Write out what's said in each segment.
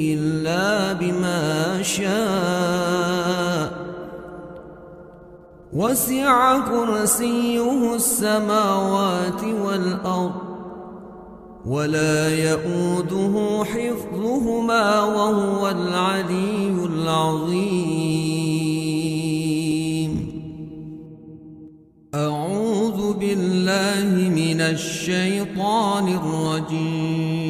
إلا بما شاء. وسع كرسيه السماوات والأرض ولا يؤوده حفظهما وهو العلي العظيم. أعوذ بالله من الشيطان الرجيم.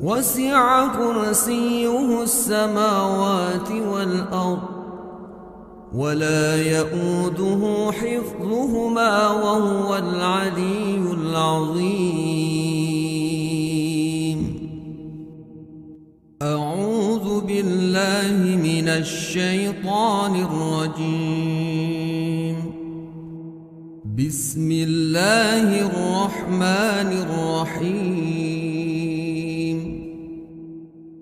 وسع كرسيه السماوات والأرض ولا يؤوده حفظهما وهو العلي العظيم. أعوذ بالله من الشيطان الرجيم. بسم الله الرحمن الرحيم.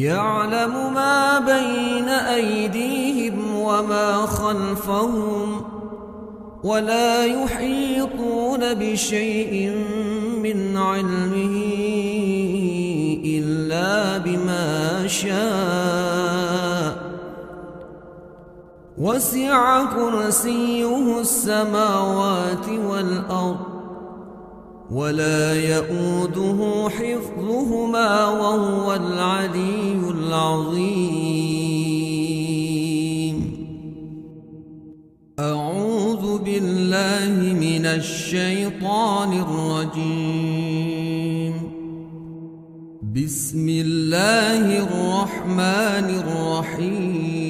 يعلم ما بين أيديهم وما خلفهم ولا يحيطون بشيء من علمه إلا بما شاء. وسع كرسيه السماوات والأرض ولا يؤوده حفظهما وهو العلي العظيم. أعوذ بالله من الشيطان الرجيم. بسم الله الرحمن الرحيم.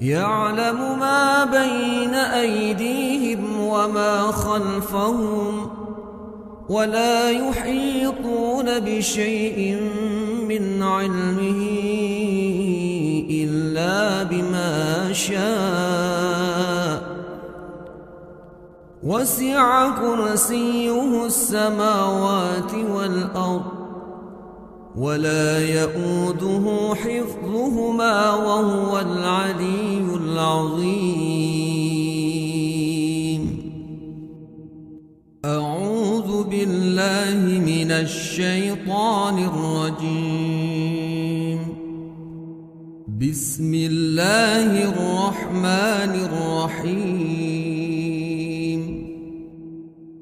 يعلم ما بين أيديهم وما خلفهم ولا يحيطون بشيء من علمه إلا بما شاء. وسع كرسيه السماوات والأرض ولا يؤوده حفظهما وهو العلي العظيم. أعوذ بالله من الشيطان الرجيم. بسم الله الرحمن الرحيم.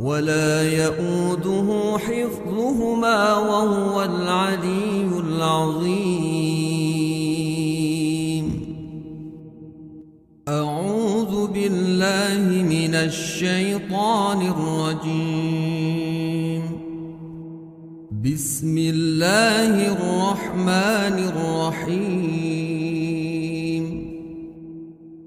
ولا يؤوده حفظهما وهو العلي العظيم. أعوذ بالله من الشيطان الرجيم. بسم الله الرحمن الرحيم.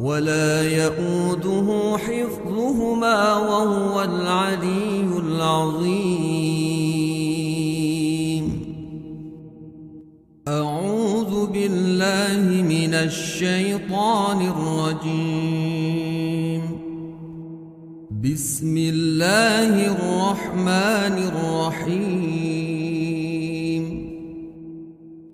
ولا يؤوده حفظهما وهو العلي العظيم. أعوذ بالله من الشيطان الرجيم. بسم الله الرحمن الرحيم.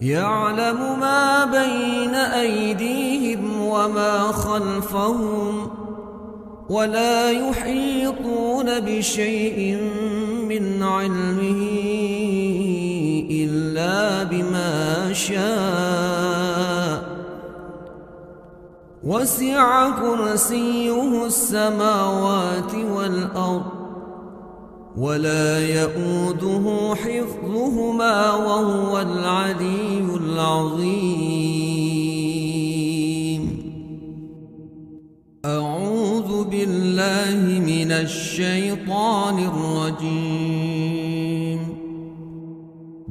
يعلم ما بين أيديهم وما خلفهم ولا يحيطون بشيء من علمه إلا بما شاء. وسع كرسيه السماوات والأرض ولا يؤوده حفظهما وهو العلي العظيم. أعوذ بالله من الشيطان الرجيم.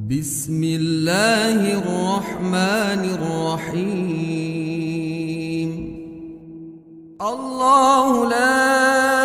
بسم الله الرحمن الرحيم. الله لا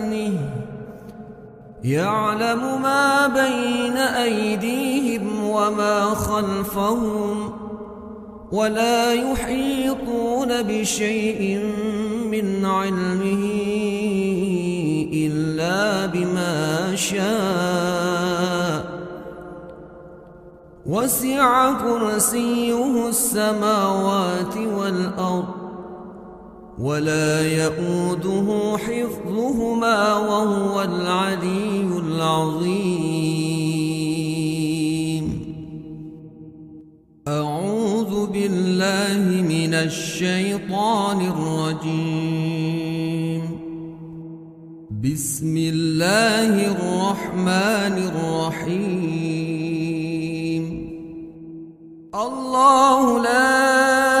يعلم ما بين أيديهم وما خلفهم ولا يحيطون بشيء من علمه إلا بما شاء. وسع كرسيه السماوات والأرض ولا يؤوده حفظهما وهو العلي العظيم. أعوذ بالله من الشيطان الرجيم. بسم الله الرحمن الرحيم. الله لا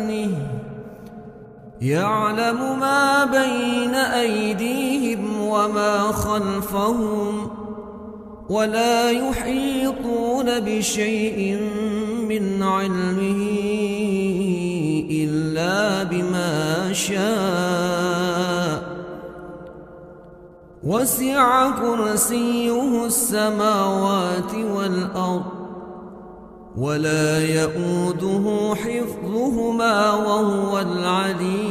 يعلم ما بين أيديهم وما خلفهم ولا يحيطون بشيء من علمه إلا بما شاء. وسع كرسيه السماوات والأرض ولا يؤوده حفظهما وهو العلي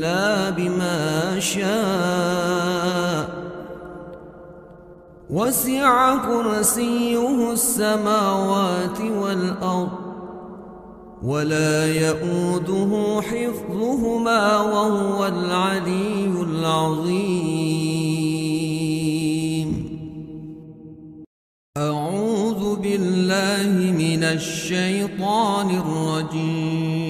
إلا بما شاء. وسع كرسيه السماوات والأرض ولا يؤوده حفظهما وهو العلي العظيم. أعوذ بالله من الشيطان الرجيم.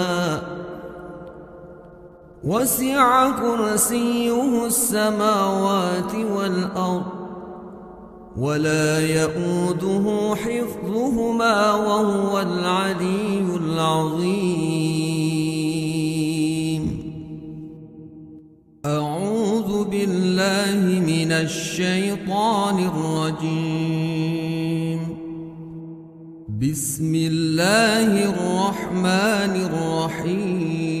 وسع كرسيه السماوات والأرض ولا يؤوده حفظهما وهو العلي العظيم. أعوذ بالله من الشيطان الرجيم. بسم الله الرحمن الرحيم.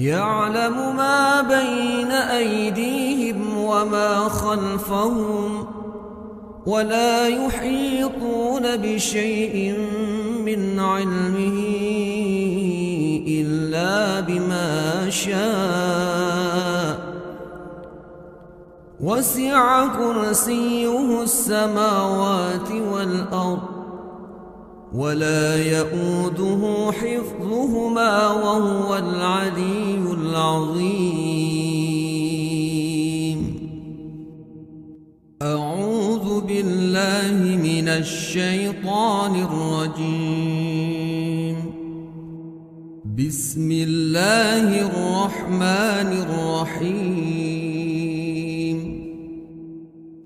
يعلم ما بين أيديهم وما خلفهم ولا يحيطون بشيء من علمه إلا بما شاء. وسع كرسيه السماوات والأرض ولا يؤوده حفظهما وهو العلي العظيم. أعوذ بالله من الشيطان الرجيم. بسم الله الرحمن الرحيم.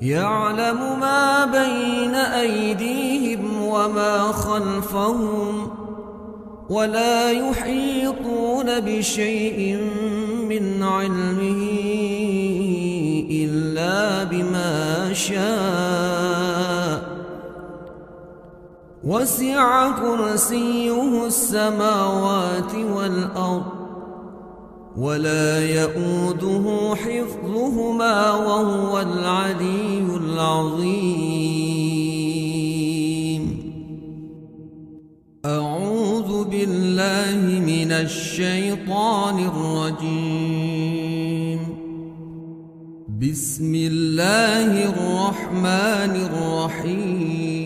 يعلم ما بين أيديهم وما خلفهم ولا يحيطون بشيء من علمه إلا بما شاء. وسع كرسيه السماوات والأرض ولا يؤوده حفظهما وهو العلي العظيم. أعوذ بالله من الشيطان الرجيم. بسم الله الرحمن الرحيم.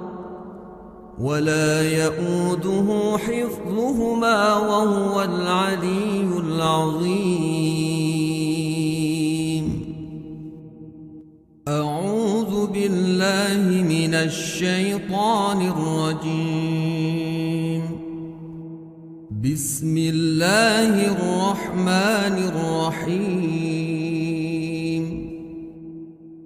ولا يؤوده حفظهما وهو العلي العظيم. أعوذ بالله من الشيطان الرجيم. بسم الله الرحمن الرحيم.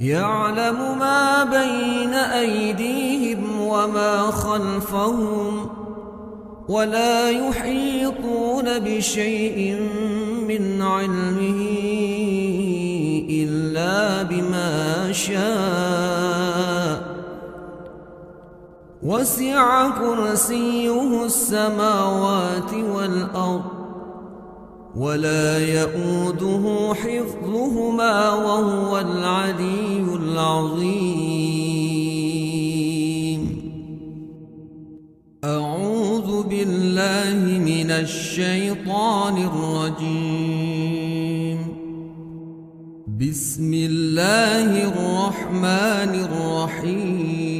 يعلم ما بين أيديهم وما خلفهم ولا يحيطون بشيء من علمه إلا بما شاء. وسع كرسيه السماوات والأرض ولا يؤوده حفظهما وهو العلي العظيم. أعوذ بالله بالله من الشيطان الرجيم. بسم الله الرحمن الرحيم.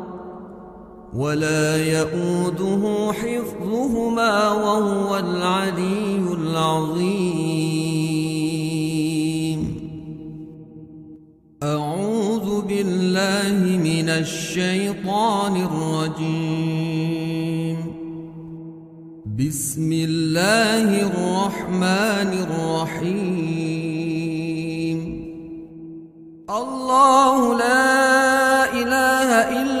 ولا يؤوده حفظهما وهو العلي العظيم. أعوذ بالله من الشيطان الرجيم. بسم الله الرحمن الرحيم. الله لا إله إلا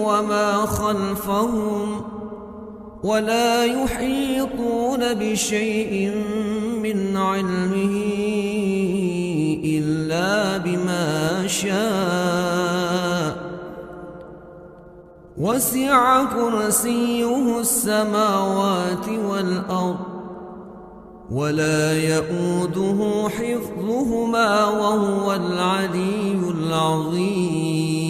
وما خلفهم ولا يحيطون بشيء من علمه إلا بما شاء. وسع كرسيه السماوات والأرض ولا يؤوده حفظهما وهو العلي العظيم.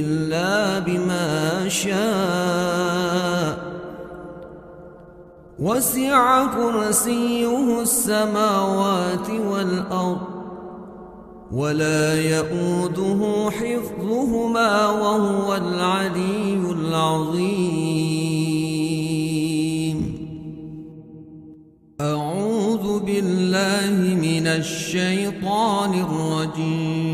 إلا بما شاء. وسع كرسيه السماوات والأرض ولا يؤوده حفظهما وهو العلي العظيم. أعوذ بالله من الشيطان الرجيم.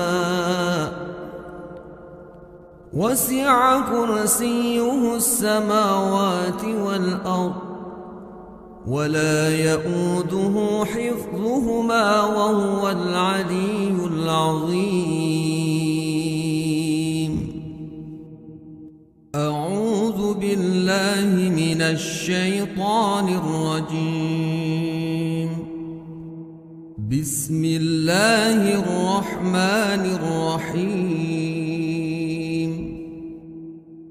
وسع كرسيه السماوات والأرض ولا يؤوده حفظهما وهو العلي العظيم. أعوذ بالله من الشيطان الرجيم. بسم الله الرحمن الرحيم.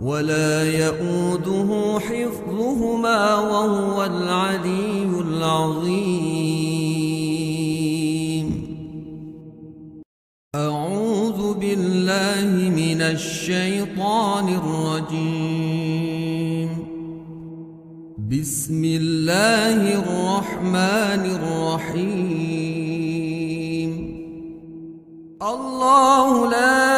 ولا يؤوده حفظهما وهو العلي العظيم. أعوذ بالله من الشيطان الرجيم. بسم الله الرحمن الرحيم. الله لا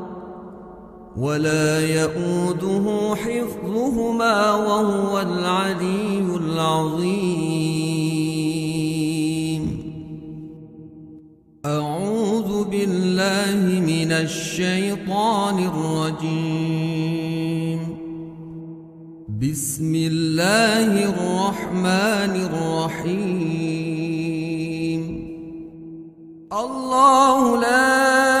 ولا يؤوده حفظهما وهو العلي العظيم. أعوذ بالله من الشيطان الرجيم. بسم الله الرحمن الرحيم. الله لا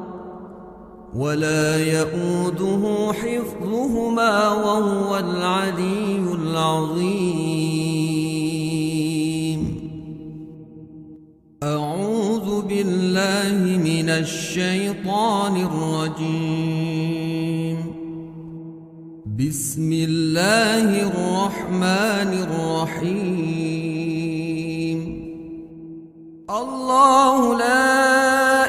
ولا يؤوده حفظهما وهو العلي العظيم. أعوذ بالله من الشيطان الرجيم. بسم الله الرحمن الرحيم. الله لا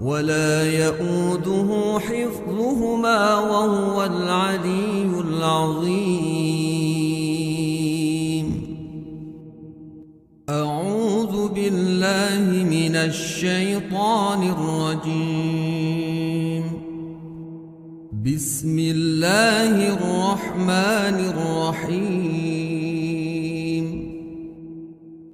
ولا يؤوده حفظهما وهو العلي العظيم. أعوذ بالله من الشيطان الرجيم. بسم الله الرحمن الرحيم.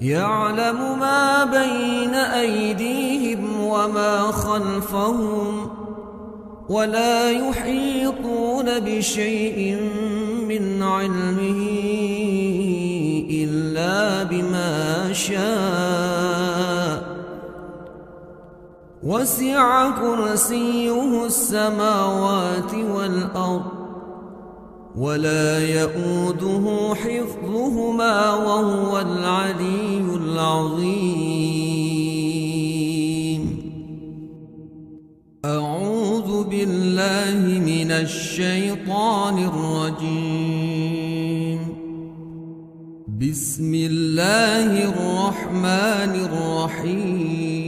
يعلم ما بين أيديهم وما خلفهم ولا يحيطون بشيء من علمه إلا بما شاء. وسع كرسيه السماوات والأرض ولا يؤوده حفظهما وهو العلي العظيم. أعوذ بالله من الشيطان الرجيم. بسم الله الرحمن الرحيم.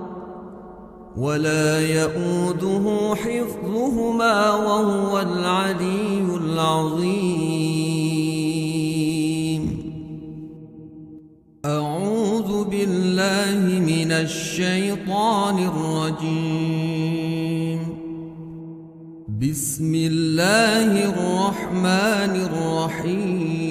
ولا يؤوده حفظهما وهو العلي العظيم. أعوذ بالله من الشيطان الرجيم. بسم الله الرحمن الرحيم.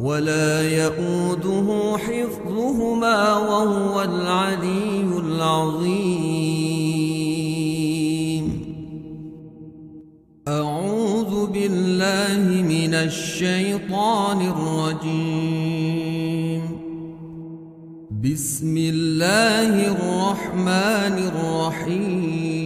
ولا يؤوده حفظهما وهو العلي العظيم. أعوذ بالله من الشيطان الرجيم. بسم الله الرحمن الرحيم.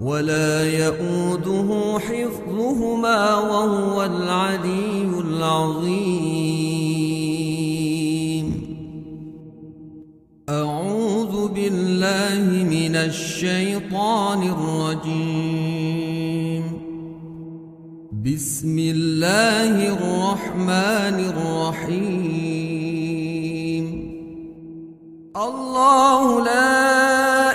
ولا يؤوده حفظهما وهو العلي العظيم. أعوذ بالله من الشيطان الرجيم. بسم الله الرحمن الرحيم. الله لا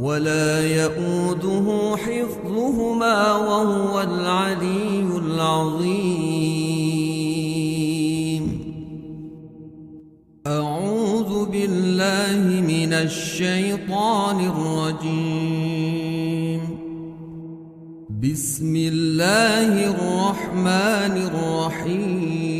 ولا يؤوده حفظهما وهو العلي العظيم. أعوذ بالله من الشيطان الرجيم. بسم الله الرحمن الرحيم.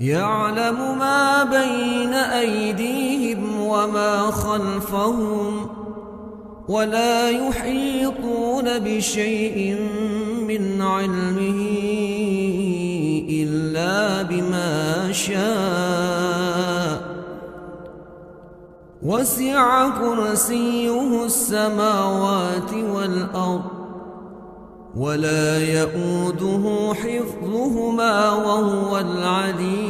يعلم ما بين أيديهم وما خلفهم ولا يحيطون بشيء من علمه إلا بما شاء. وسع كرسيه السماوات والأرض ولا يؤوده حفظهما وهو العلي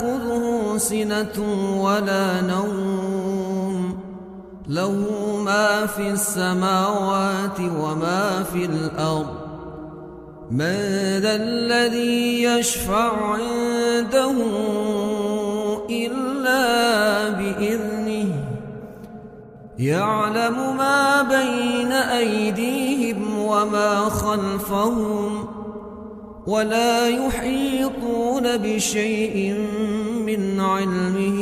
سنة ولا نوم له ما في السماوات وما في الأرض. من ذا الذي يشفع عنده إلا بإذنه يعلم ما بين أيديهم وما خلفهم ولا يحيطون بشيء من علمه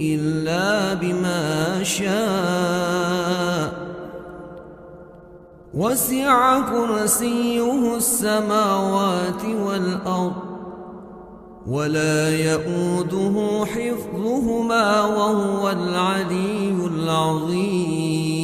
إلا بما شاء. وسع كرسيه السماوات والأرض ولا يؤوده حفظهما وهو العلي العظيم.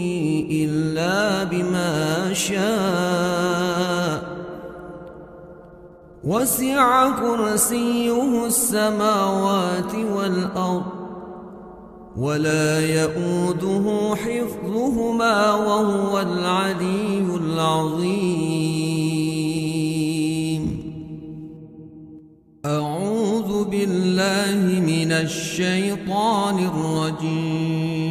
إلا بما شاء. وسع كرسيه السماوات والأرض ولا يؤوده حفظهما وهو العلي العظيم. أعوذ بالله من الشيطان الرجيم.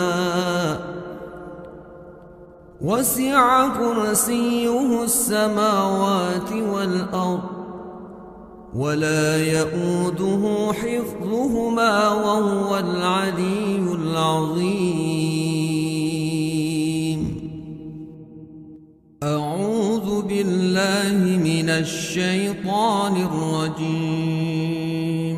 وسع كرسيه السماوات والأرض ولا يؤوده حفظهما وهو العلي العظيم. أعوذ بالله من الشيطان الرجيم.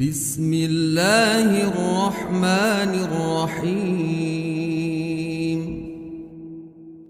بسم الله الرحمن الرحيم.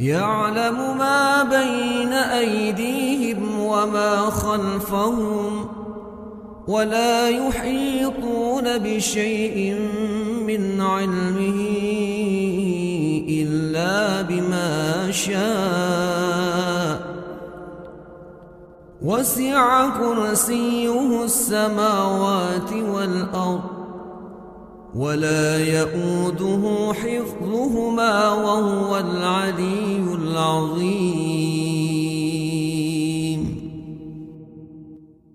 يعلم ما بين أيديهم وما خلفهم ولا يحيطون بشيء من علمه إلا بما شاء. وسع كرسيه السماوات والأرض ولا يؤوده حفظهما وهو العلي العظيم.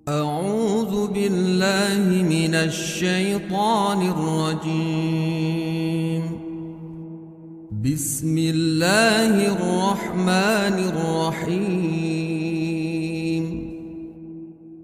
أعوذ بالله من الشيطان الرجيم. بسم الله الرحمن الرحيم.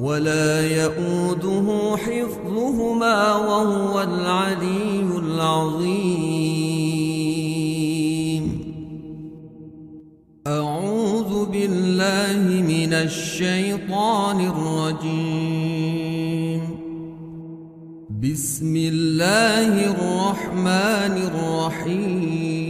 ولا يؤوده حفظهما وهو العلي العظيم. أعوذ بالله من الشيطان الرجيم. بسم الله الرحمن الرحيم.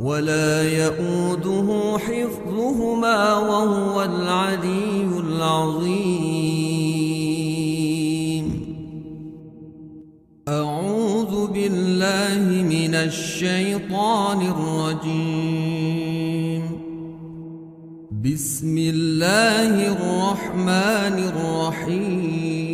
ولا يؤوده حفظهما وهو العلي العظيم. أعوذ بالله من الشيطان الرجيم. بسم الله الرحمن الرحيم.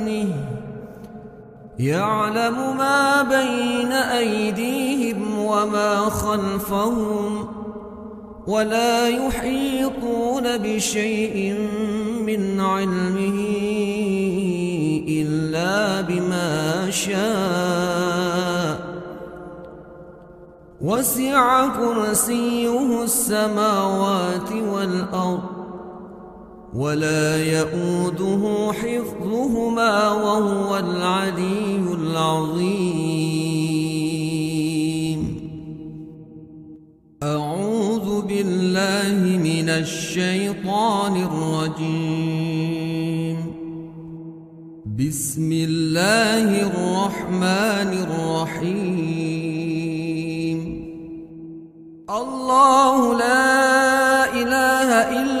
يعلم ما بين أيديهم وما خلفهم ولا يحيطون بشيء من علمه إلا بما شاء. وسع كرسيه السماوات والأرض ولا يؤوده حفظهما وهو العلي العظيم. أعوذ بالله من الشيطان الرجيم. بسم الله الرحمن الرحيم. الله لا إله إلا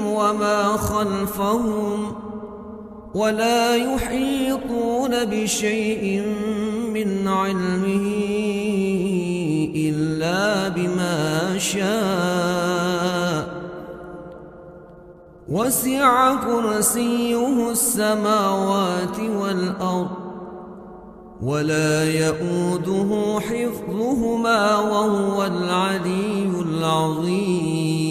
وما خلفهم ولا يحيطون بشيء من علمه إلا بما شاء. وسع كرسيه السماوات والأرض ولا يؤوده حفظهما وهو العلي العظيم.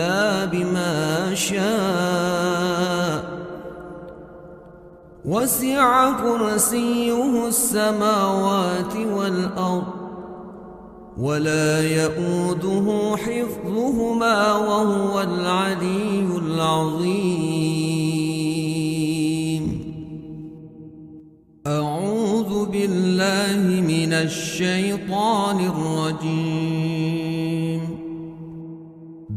إلا بما شاء. وسع كرسيه السماوات والأرض ولا يؤوده حفظهما وهو العلي العظيم. أعوذ بالله من الشيطان الرجيم.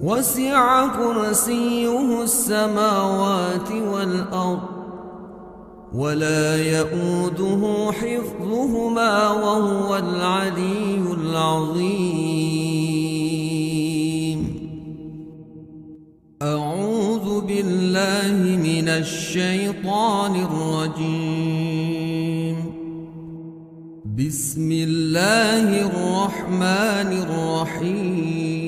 وسع كرسيه السماوات والأرض ولا يؤوده حفظهما وهو العلي العظيم. أعوذ بالله من الشيطان الرجيم. بسم الله الرحمن الرحيم.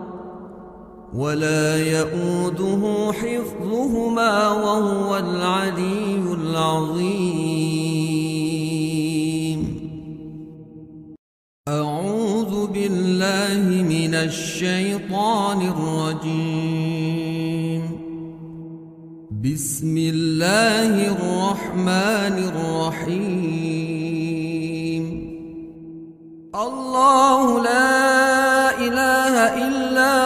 ولا يؤوده حفظهما وهو العلي العظيم. أعوذ بالله من الشيطان الرجيم. بسم الله الرحمن الرحيم. الله لا إله إلا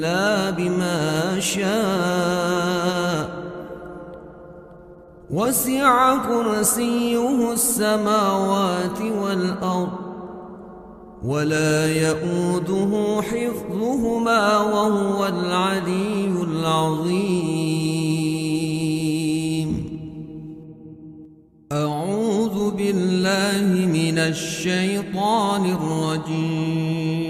إلا بما شاء. وسع كرسيه السماوات والأرض ولا يؤوده حفظهما وهو العلي العظيم. أعوذ بالله من الشيطان الرجيم.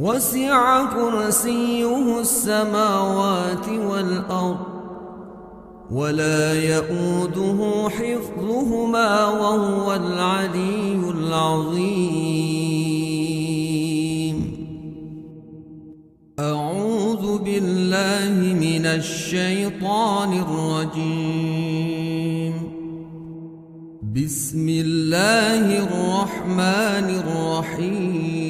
وسع كرسيه السماوات والأرض ولا يؤوده حفظهما وهو العلي العظيم. أعوذ بالله من الشيطان الرجيم. بسم الله الرحمن الرحيم.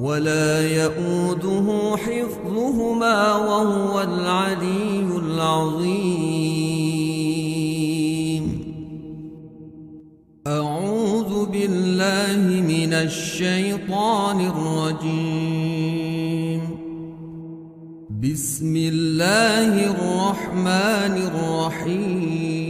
ولا يؤوده حفظهما وهو العلي العظيم. أعوذ بالله من الشيطان الرجيم. بسم الله الرحمن الرحيم.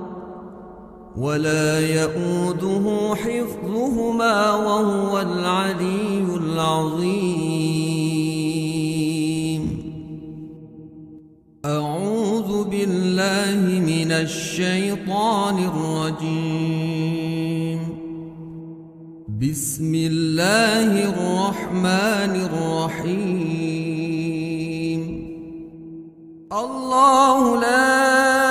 ولا يؤوده حفظهما وهو العلي العظيم. أعوذ بالله من الشيطان الرجيم. بسم الله الرحمن الرحيم. الله لا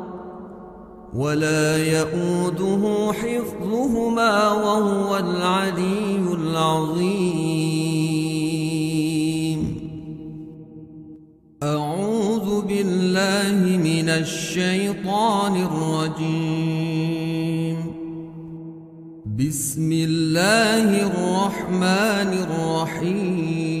ولا يؤوده حفظهما وهو العلي العظيم. أعوذ بالله من الشيطان الرجيم. بسم الله الرحمن الرحيم.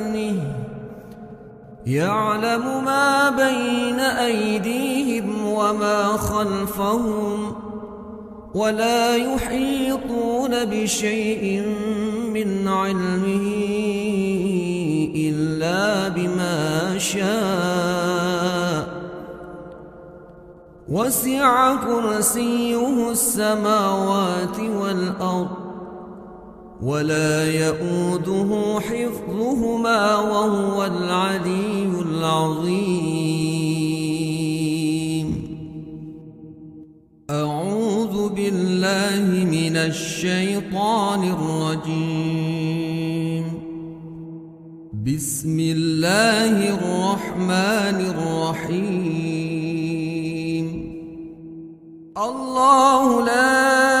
يعلم ما بين أيديهم وما خلفهم ولا يحيطون بشيء من علمه إلا بما شاء. وسع كرسيه السماوات والأرض ولا يؤوده حفظهما وهو العلي العظيم. أعوذ بالله من الشيطان الرجيم. بسم الله الرحمن الرحيم. الله لا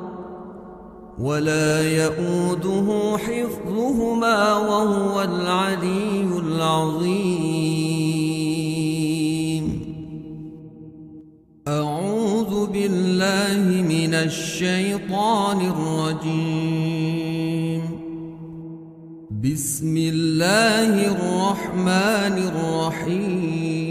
ولا يؤوده حفظهما وهو العلي العظيم. أعوذ بالله من الشيطان الرجيم. بسم الله الرحمن الرحيم.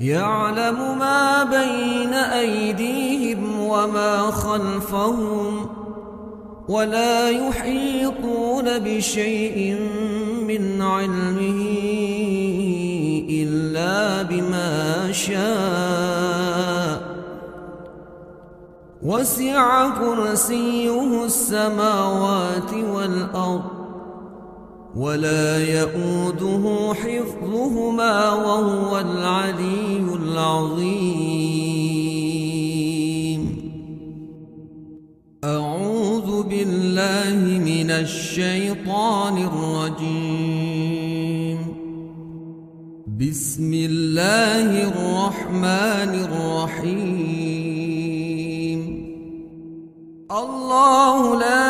يعلم ما بين أيديهم وما خلفهم ولا يحيطون بشيء من علمه إلا بما شاء. وسع كرسيه السماوات والأرض ولا يؤوده حفظهما وهو العلي العظيم. أعوذ بالله من الشيطان الرجيم. بسم الله الرحمن الرحيم. الله لا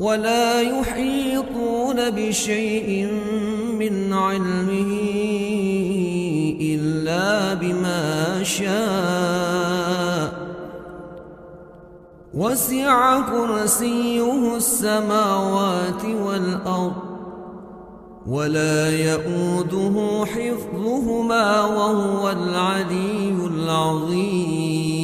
ولا يحيطون بشيء من علمه إلا بما شاء. وسع كرسيه السماوات والأرض ولا يؤوده حفظهما وهو العلي العظيم.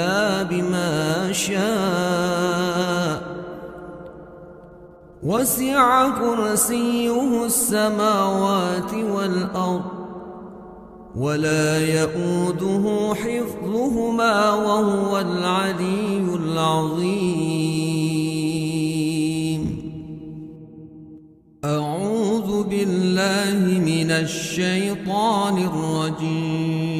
إلا بما شاء. وسع كرسيه السماوات والأرض ولا يؤوده حفظهما وهو العلي العظيم. أعوذ بالله من الشيطان الرجيم.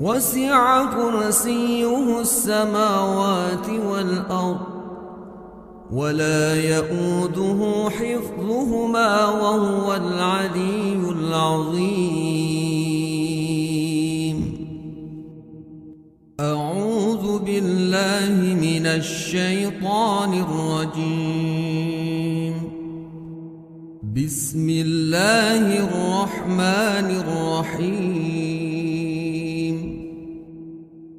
وسع كرسيه السماوات والأرض ولا يؤوده حفظهما وهو العلي العظيم. أعوذ بالله من الشيطان الرجيم. بسم الله الرحمن الرحيم.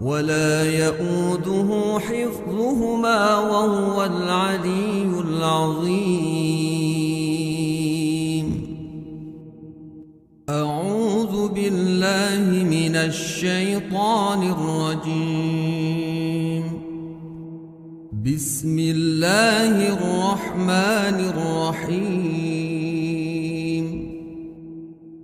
ولا يؤوده حفظهما وهو العلي العظيم. أعوذ بالله من الشيطان الرجيم. بسم الله الرحمن الرحيم.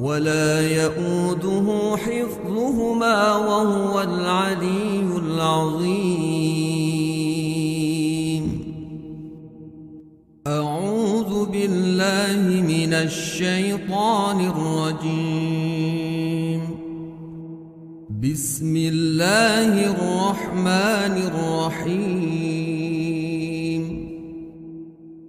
ولا يؤوده حفظهما وهو العلي العظيم. أعوذ بالله من الشيطان الرجيم. بسم الله الرحمن الرحيم.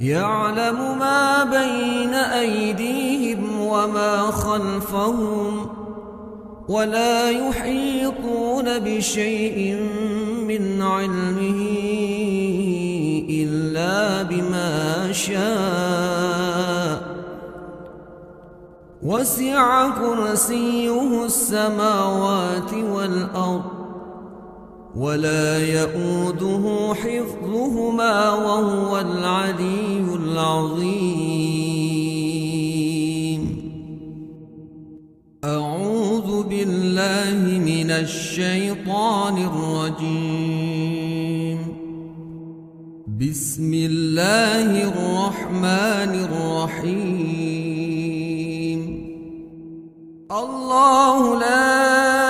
يعلم ما بين أيديهم وما خلفهم ولا يحيطون بشيء من علمه إلا بما شاء. وسع كرسيه السماوات والأرض ولا يؤوده حفظهما وهو العلي العظيم. أعوذ بالله من الشيطان الرجيم. بسم الله الرحمن الرحيم. الله لا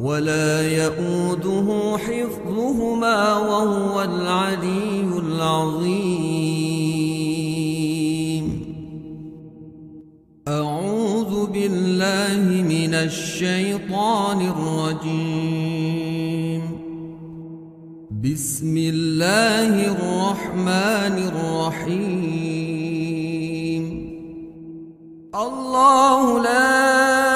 ولا يؤوده حفظهما وهو العلي العظيم. أعوذ بالله من الشيطان الرجيم. بسم الله الرحمن الرحيم. الله لا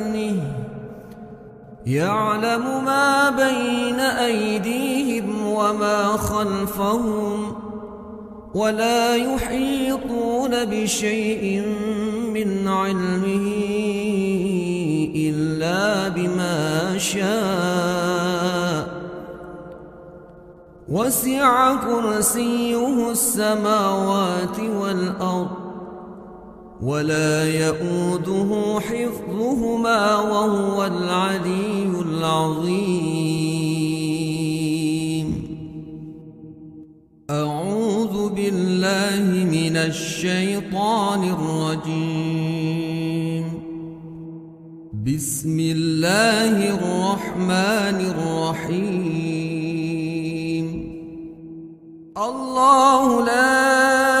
يعلم ما بين أيديهم وما خلفهم ولا يحيطون بشيء من علمه إلا بما شاء. وسع كرسيه السماوات والأرض ولا يؤوده حفظهما وهو العلي العظيم. أعوذ بالله من الشيطان الرجيم. بسم الله الرحمن الرحيم. الله لا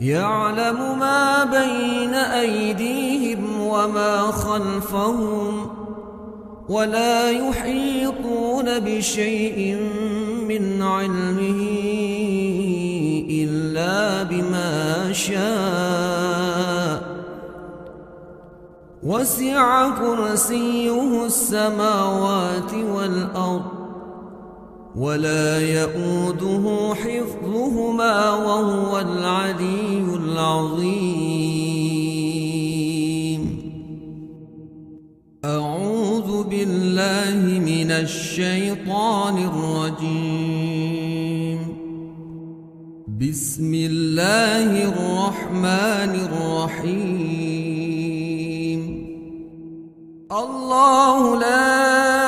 يعلم ما بين أيديهم وما خلفهم ولا يحيطون بشيء من علمه إلا بما شاء. وسع كرسيه السماوات والأرض ولا يؤوده حفظهما وهو العلي العظيم. أعوذ بالله من الشيطان الرجيم. بسم الله الرحمن الرحيم. الله لا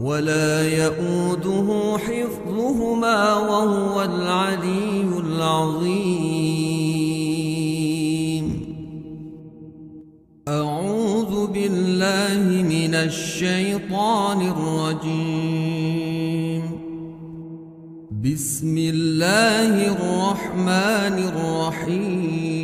ولا يؤوده حفظهما وهو العلي العظيم. أعوذ بالله من الشيطان الرجيم. بسم الله الرحمن الرحيم.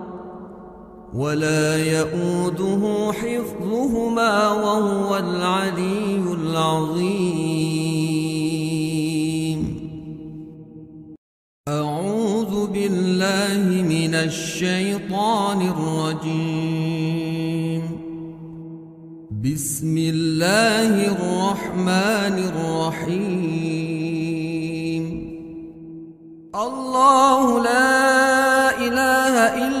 ولا يئوده حفظهما وهو العلي العظيم. أعوذ بالله من الشيطان الرجيم. بسم الله الرحمن الرحيم. الله لا إله إلا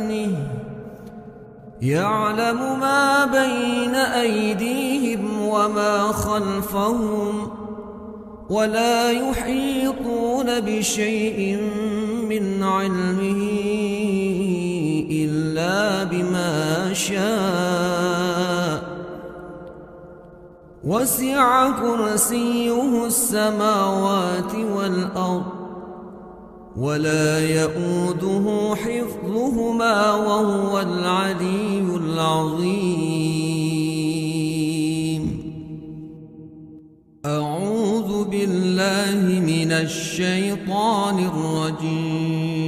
يعلم ما بين أيديهم وما خلفهم ولا يحيطون بشيء من علمه إلا بما شاء. وسع كرسيه السماوات والأرض ولا يؤوده حفظهما وهو العلي العظيم. أعوذ بالله من الشيطان الرجيم.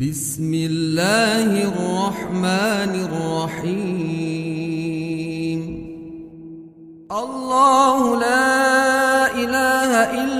بسم الله الرحمن الرحيم. الله لا إله إلا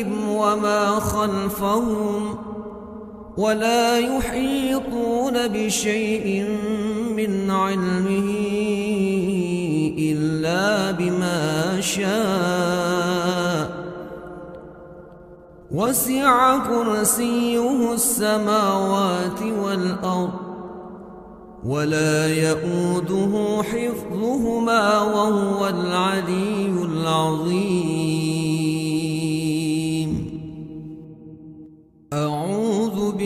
وما خلفهم ولا يحيطون بشيء من علمه إلا بما شاء. وسع كرسيه السماوات والأرض ولا يؤوده حفظهما وهو العلي العظيم.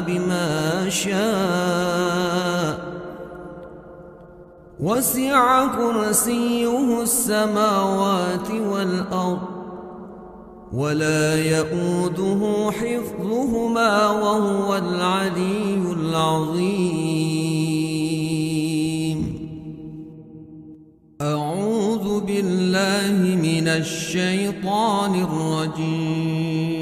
بما شاء. وسع كرسيه السماوات والأرض ولا يؤوده حفظهما وهو العلي العظيم. أعوذ بالله من الشيطان الرجيم.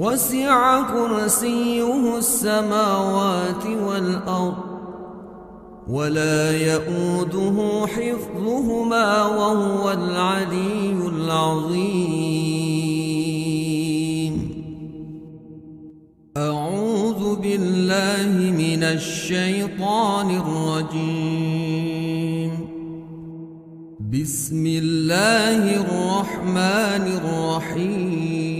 وسع كرسيه السماوات والأرض ولا يؤوده حفظهما وهو العلي العظيم. أعوذ بالله من الشيطان الرجيم. بسم الله الرحمن الرحيم.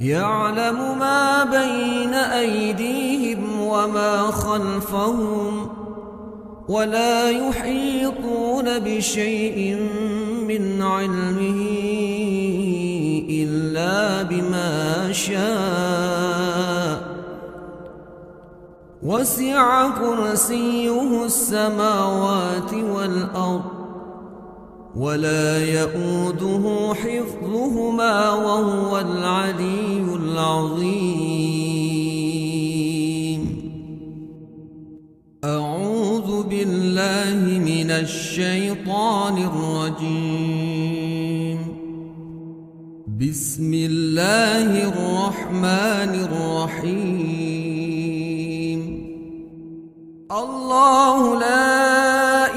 يعلم ما بين أيديهم وما خلفهم ولا يحيطون بشيء من علمه إلا بما شاء. وسع كرسيه السماوات والأرض ولا يؤوده حفظهما وهو العلي العظيم. أعوذ بالله من الشيطان الرجيم. بسم الله الرحمن الرحيم. الله لا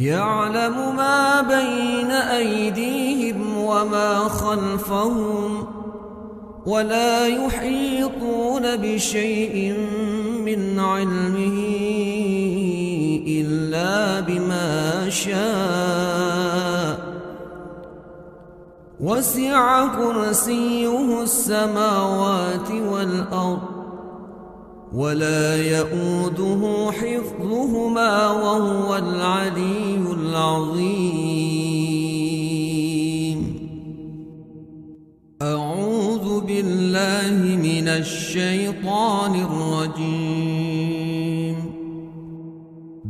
يعلم ما بين أيديهم وما خلفهم ولا يحيطون بشيء من علمه إلا بما شاء. وسع كرسيه السماوات والأرض ولا يؤوده حفظهما وهو العلي العظيم. أعوذ بالله من الشيطان الرجيم.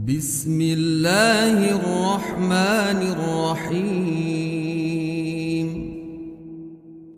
بسم الله الرحمن الرحيم.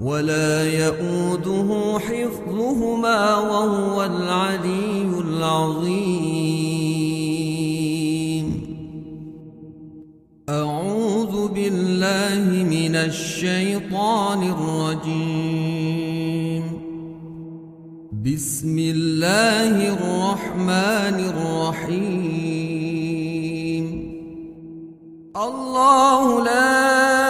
ولا يؤوده حفظهما وهو العلي العظيم. أعوذ بالله من الشيطان الرجيم. بسم الله الرحمن الرحيم. الله لا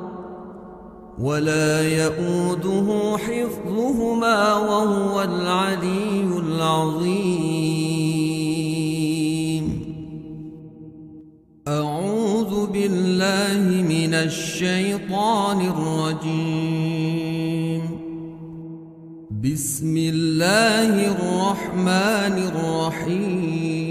ولا يؤوده حفظهما وهو العلي العظيم. أعوذ بالله من الشيطان الرجيم. بسم الله الرحمن الرحيم.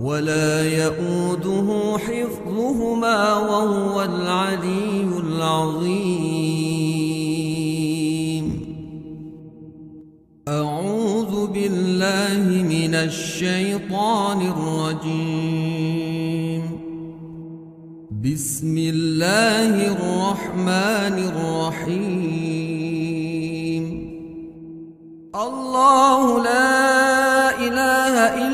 ولا يؤوده حفظهما وهو العلي العظيم. أعوذ بالله من الشيطان الرجيم. بسم الله الرحمن الرحيم. الله لا إله إلا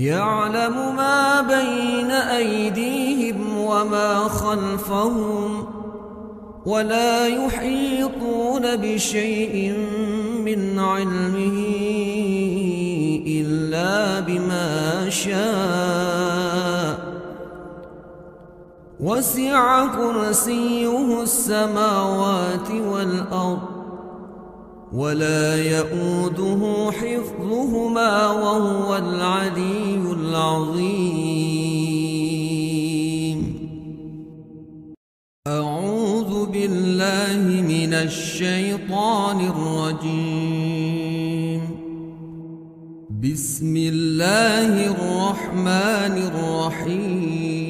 يعلم ما بين أيديهم وما خلفهم ولا يحيطون بشيء من علمه إلا بما شاء. وسع كرسيه السماوات والأرض ولا يؤوده حفظهما وهو العلي العظيم. أعوذ بالله من الشيطان الرجيم. بسم الله الرحمن الرحيم.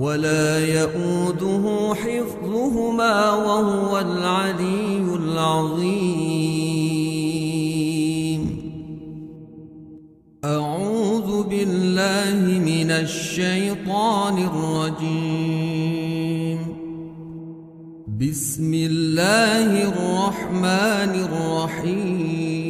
ولا يؤوده حفظهما وهو العلي العظيم. أعوذ بالله من الشيطان الرجيم. بسم الله الرحمن الرحيم.